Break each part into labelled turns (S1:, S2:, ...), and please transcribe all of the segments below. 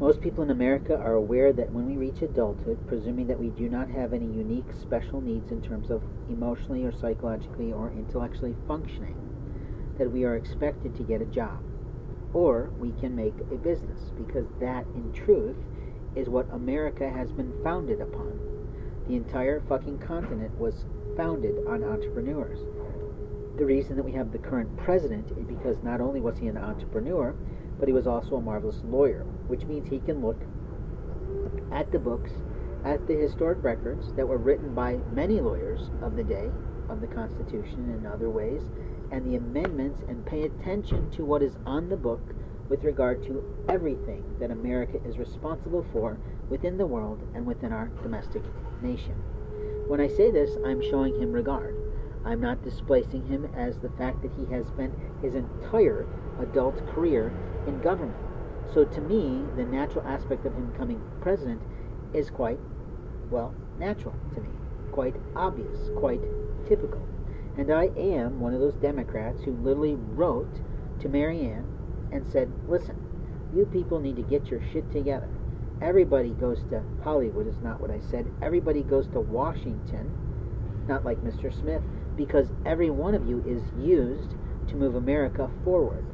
S1: Most people in America are aware that when we reach adulthood, presuming that we do not have any unique special needs in terms of emotionally or psychologically or intellectually functioning, that we are expected to get a job. Or we can make a business, because that, in truth, is what America has been founded upon. The entire fucking continent was founded on entrepreneurs. The reason that we have the current president is because not only was he an entrepreneur, but he was also a marvelous lawyer, which means he can look at the books, at the historic records that were written by many lawyers of the day, of the Constitution and other ways, and the amendments, and pay attention to what is on the book with regard to everything that America is responsible for within the world and within our domestic nation. When I say this, I'm showing him regard. I'm not displacing him as the fact that he has spent his entire adult career in government. So to me, the natural aspect of him becoming president is quite, well, natural to me, quite obvious, quite typical. And I am one of those Democrats who literally wrote to Marianne and said, listen, you people need to get your shit together. Everybody goes to Hollywood, is not what I said. Everybody goes to Washington, not like Mr. Smith, because every one of you is used to move America forward.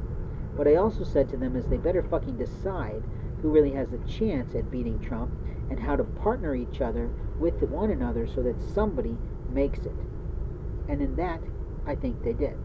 S1: What I also said to them is they better fucking decide who really has a chance at beating Trump and how to partner each other with one another so that somebody makes it. And in that, I think they did.